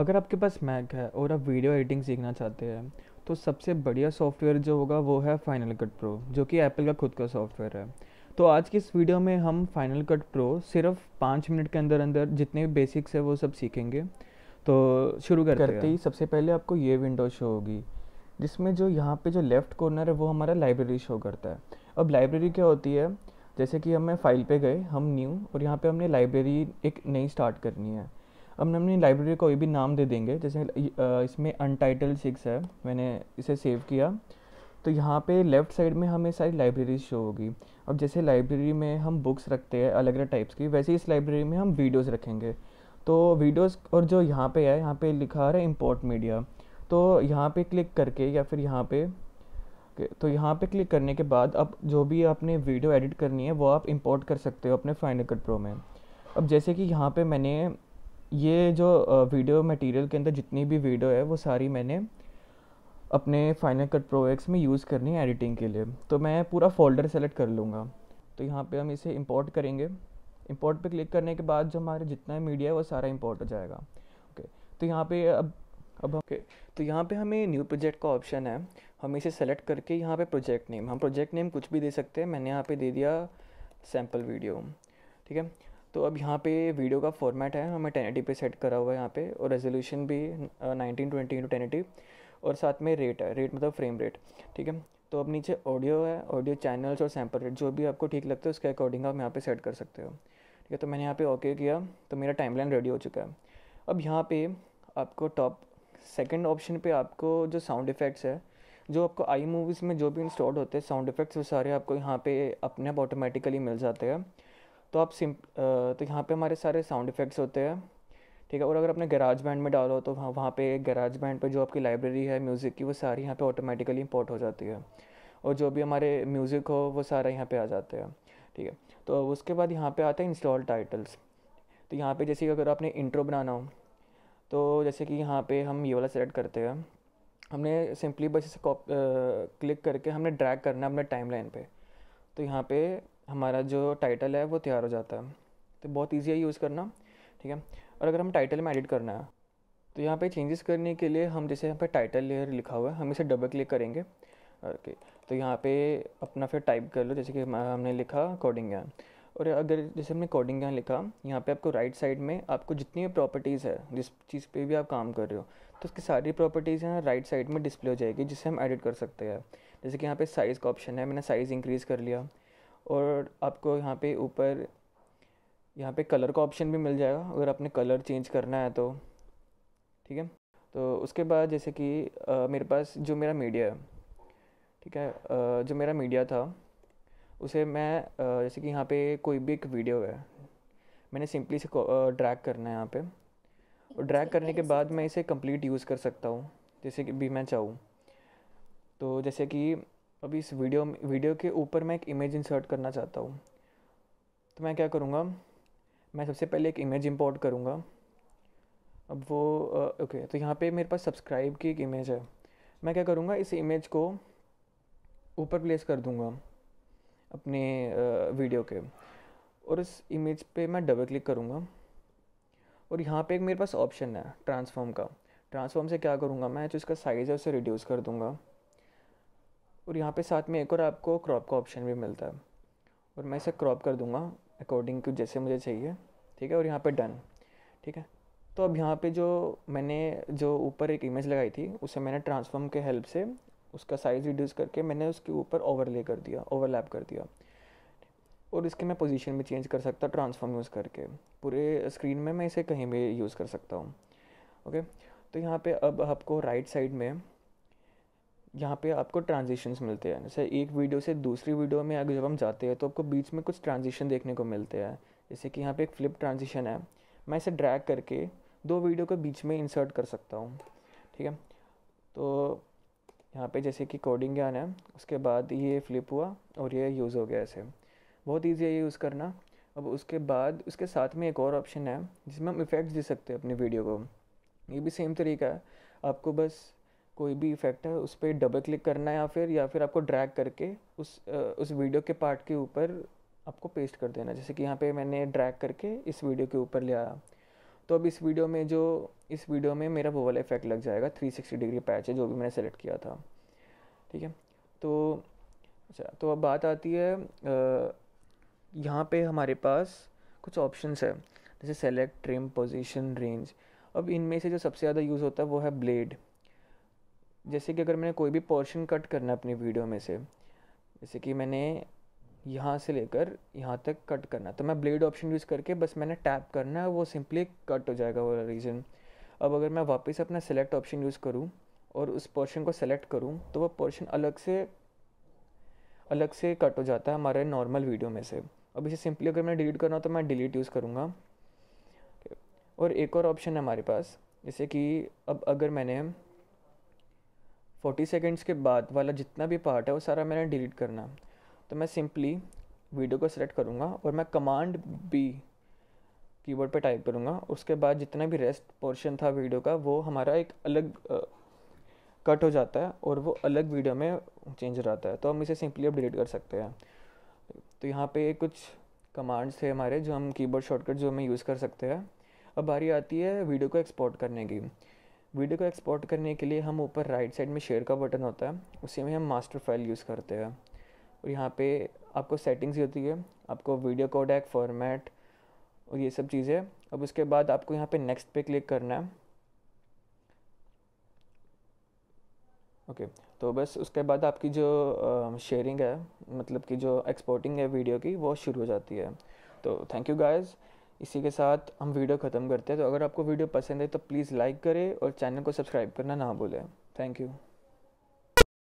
अगर आपके पास मैक है और आप वीडियो एडिटिंग सीखना चाहते हैं तो सबसे बढ़िया सॉफ्टवेयर जो होगा वो है फाइनल कट प्रो जो कि एप्पल का खुद का सॉफ्टवेयर है। तो आज की इस वीडियो में हम फाइनल कट प्रो सिर्फ़ पाँच मिनट के अंदर अंदर जितने भी बेसिक्स है वो सब सीखेंगे। तो शुरू करते, करते ही। सबसे पहले आपको ये विंडो शो होगी जिसमें जो यहाँ पे जो लेफ़्ट कॉर्नर है वो हमारा लाइब्रेरी शो करता है। अब लाइब्रेरी क्या होती है? जैसे कि हमें फ़ाइल पे गए हम न्यू और यहाँ पे हमने लाइब्रेरी एक नई स्टार्ट करनी है। अब हम अपनी लाइब्रेरी कोई भी नाम दे देंगे, जैसे इसमें अनटाइटल सिक्स है, मैंने इसे सेव किया। तो यहाँ पे लेफ़्ट साइड में हमें सारी लाइब्रेरी शो होगी। अब जैसे लाइब्रेरी में हम बुक्स रखते हैं, अलग अलग टाइप्स की, वैसे इस लाइब्रेरी में हम वीडियोस रखेंगे। तो वीडियोस और जो यहाँ पे है, यहाँ पे लिखा है इम्पोर्ट मीडिया तो यहाँ पे क्लिक करके या फिर यहाँ पे तो यहाँ पे क्लिक करने के बाद अब जो भी आपने वीडियो एडिट करनी है, वो आप इंपोर्ट कर सकते हो अपने फाइनल कट प्रो में। अब जैसे कि यहाँ पे मैंने ये जो वीडियो मटेरियल के अंदर जितनी भी वीडियो है, वो सारी मैंने अपने फाइनल कट प्रो एक्स में यूज़ करनी है एडिटिंग के लिए। तो मैं पूरा फोल्डर सेलेक्ट कर लूँगा। तो यहाँ पे हम इसे इंपोर्ट करेंगे। इंपोर्ट पे क्लिक करने के बाद जो हमारे जितना मीडिया है, वो सारा इंपोर्ट हो जाएगा। ओके तो यहाँ पे अब अब ओके तो यहाँ पे हमें न्यू प्रोजेक्ट का ऑप्शन है। हम इसे सेलेक्ट करके यहाँ पे प्रोजेक्ट नेम हम प्रोजेक्ट नेम कुछ भी दे सकते हैं। मैंने यहाँ पे दे दिया सैंपल वीडियो ठीक है? तो अब यहाँ पे वीडियो का फॉर्मेट है, हमें टेन पे सेट करा हुआ है यहाँ पे और रेजोल्यूशन भी nineteen twenty into ten eighty और साथ में रेट है रेट मतलब फ्रेम रेट ठीक है? तो अब नीचे ऑडियो है ऑडियो चैनल्स और सैंपल रेट जो भी आपको ठीक लगता है उसके अकॉर्डिंग आप यहाँ पे सेट कर सकते हो, ठीक है? तो मैंने यहाँ पे ओके किया तो मेरा टाइमलाइन रेडी हो चुका है। अब यहाँ पे आपको टॉप सेकंड ऑप्शन पे आपको जो साउंड इफ़ेक्ट्स है, जो आपको आई मूवीज़ में जो भी इंस्टॉल होते हैं साउंड इफ़ेक्ट्स वो सारे आपको यहाँ पे अपने आप ऑटोमेटिकली मिल जाते हैं। तो आप सिम तो यहाँ पे हमारे सारे साउंड इफ़ेक्ट्स होते हैं। ठीक है, और अगर अपने गराज बैंड में डालो तो वहाँ वहाँ पे गराज बैंड पे जो आपकी लाइब्रेरी है म्यूज़िक की, वो सारी यहाँ पे ऑटोमेटिकली इंपोर्ट हो जाती है। और जो भी हमारे म्यूज़िक हो, वो सारा यहाँ पे आ जाते हैं। ठीक है तो उसके बाद यहाँ पे आते हैं इंस्टॉल टाइटल्स तो यहाँ पे जैसे कि अगर आपने इंट्रो बनाना हो तो जैसे कि यहाँ पे हम ये वाला सेलेक्ट करते हैं। हमने सिंपली बस इसे क्लिक करके हमने ड्रैग करना है अपने टाइम लाइन पर तो यहाँ पे हमारा जो टाइटल है वो तैयार हो जाता है। तो बहुत ईजी है यूज़ करना, ठीक है? और अगर हम टाइटल में एडिट करना है तो यहाँ पे चेंजेस करने के लिए हम जैसे यहाँ पे टाइटल लेयर लिखा हुआ है, हम इसे डबल क्लिक करेंगे। ओके तो यहाँ पे अपना फिर टाइप कर लो, जैसे कि हमने लिखा कोडिंग यहाँ और अगर जैसे हमने कोडिंग यहाँ लिखा, यहाँ पे आपको राइट साइड में आपको जितनी भी प्रॉपर्टीज़ है, जिस चीज़ पे भी आप काम कर रहे हो तो उसकी सारी प्रॉपर्टीज़ यहाँ राइट साइड में डिस्प्ले हो जाएगी, जिससे हम एडिट कर सकते हैं। जैसे कि यहाँ पे साइज़ का ऑप्शन है, मैंने साइज़ इंक्रीज़ कर लिया। और आपको यहाँ पे ऊपर यहाँ पे कलर का ऑप्शन भी मिल जाएगा अगर आपने कलर चेंज करना है तो। ठीक है? तो उसके बाद जैसे कि आ, मेरे पास जो मेरा मीडिया है ठीक है? आ, जो मेरा मीडिया था उसे मैं आ, जैसे कि यहाँ पे कोई भी एक वीडियो है मैंने सिंपली से ड्रैग करना है यहाँ पे। और ड्रैग करने के बाद मैं इसे कंप्लीट यूज़ कर सकता हूँ जैसे कि भी मैं चाहूँ। तो जैसे कि अभी इस वीडियो में वीडियो के ऊपर मैं एक इमेज इंसर्ट करना चाहता हूँ। तो मैं क्या करूँगा? मैं सबसे पहले एक इमेज इंपोर्ट करूँगा। अब वो ओके तो यहाँ पे मेरे पास सब्सक्राइब की एक इमेज है। मैं क्या करूँगा? इस इमेज को ऊपर प्लेस कर दूँगा अपने वीडियो के। और इस इमेज पे मैं डबल क्लिक करूँगा। और यहाँ पे एक मेरे पास ऑप्शन है ट्रांसफॉर्म का। ट्रांसफॉर्म से क्या करूँगा? मैं जो इसका साइज़ है उसे रिड्यूस कर दूँगा। और यहाँ पे साथ में एक और आपको क्रॉप का ऑप्शन भी मिलता है। और मैं इसे क्रॉप कर दूँगा अकॉर्डिंग टू जैसे मुझे चाहिए, ठीक है? और यहाँ पे डन ठीक है? तो अब यहाँ पे जो मैंने, जो ऊपर एक इमेज लगाई थी, उसे मैंने ट्रांसफॉर्म के हेल्प से उसका साइज़ रिड्यूस करके मैंने उसके ऊपर ओवरले कर दिया ओवरलैप कर दिया। और इसके मैं पोजीशन भी चेंज कर सकता ट्रांसफॉर्म यूज़ करके। पूरे स्क्रीन में मैं इसे कहीं भी यूज़ कर सकता हूँ ओके तो यहाँ पे अब आपको राइट साइड में यहाँ पे आपको ट्रांजिशंस मिलते हैं। जैसे एक वीडियो से दूसरी वीडियो में अगर जब हम जाते हैं तो आपको बीच में कुछ ट्रांजिशन देखने को मिलते हैं। जैसे कि यहाँ पे एक फ्लिप ट्रांजिशन है। मैं इसे ड्रैग करके दो वीडियो के बीच में इंसर्ट कर सकता हूँ। ठीक है? तो यहाँ पे जैसे कि कोडिंग ज्ञान है, उसके बाद ये फ्लिप हुआ और ये यूज़ हो गया ऐसे। बहुत ईजी है ये यूज़ करना। अब उसके बाद, उसके साथ में एक और ऑप्शन है, जिसमें हम इफ़ेक्ट्स दे सकते हैं अपनी वीडियो को। ये भी सेम तरीका है। आपको बस कोई भी इफ़ेक्ट है, उस पर डबल क्लिक करना है या फिर या फिर आपको ड्रैग करके उस उस वीडियो के पार्ट के ऊपर आपको पेस्ट कर देना। जैसे कि यहाँ पे मैंने ड्रैग करके इस वीडियो के ऊपर ले आया। तो अब इस वीडियो में जो, इस वीडियो में मेरा वो वाला इफ़ेक्ट लग जाएगा 360 डिग्री पैच है, जो भी मैंने सेलेक्ट किया था। ठीक है? तो अच्छा तो अब बात आती है यहाँ पे हमारे पास कुछ ऑप्शंस है। जैसे सेलेक्ट ट्रिम पोजीशन रेंज अब इनमें से जो सबसे ज़्यादा यूज़ होता है, वो है ब्लेड जैसे कि अगर मैंने कोई भी पोर्शन कट करना है अपनी वीडियो में से, जैसे कि मैंने यहाँ से लेकर यहाँ तक कट करना तो मैं ब्लेड ऑप्शन यूज़ करके बस मैंने टैप करना है, वो सिंपली कट हो जाएगा वो रीजन अब अगर मैं वापस अपना सेलेक्ट ऑप्शन यूज़ करूँ और उस पोर्शन को सेलेक्ट करूँ तो वो पोर्शन अलग से अलग से कट हो जाता है हमारे नॉर्मल वीडियो में से. अब इसे सिंपली अगर मैं डिलीट करना हो तो मैं डिलीट यूज़ करूँगा. और एक और ऑप्शन है हमारे पास, जैसे कि अब अगर मैंने फोर्टी सेकेंड्स के बाद वाला जितना भी पार्ट है, वो सारा मैंने डिलीट करना तो मैं सिंपली वीडियो को सेलेक्ट करूँगा और मैं कमांड बी कीबोर्ड पे टाइप करूँगा। उसके बाद जितना भी रेस्ट पोर्शन था वीडियो का, वो हमारा एक अलग कट हो जाता है और वो अलग वीडियो में चेंज हो जाता है। तो हम इसे सिंपली अब डिलीट कर सकते हैं। तो यहाँ पे कुछ कमांड्स थे हमारे, जो हम कीबोर्ड शॉर्टकट जो हमें यूज़ कर सकते हैं। अब बारी आती है वीडियो को एक्सपोर्ट करने की। वीडियो को एक्सपोर्ट करने के लिए हम ऊपर राइट साइड में शेयर का बटन होता है, उसी में हम मास्टर फ़ाइल यूज़ करते हैं। और यहाँ पे आपको सेटिंग्स ही होती है, आपको वीडियो कोडेक फॉर्मेट और ये सब चीज़ें। अब उसके बाद आपको यहाँ पे नेक्स्ट पे क्लिक करना है। ओके तो बस उसके बाद आपकी जो शेयरिंग है मतलब कि जो एक्सपोर्टिंग है वीडियो की, वो शुरू हो जाती है। तो थैंक यू गाइज़ इसी के साथ हम वीडियो ख़त्म करते हैं। तो अगर आपको वीडियो पसंद है तो प्लीज़ लाइक करें और चैनल को सब्सक्राइब करना ना भूलें। Thank you.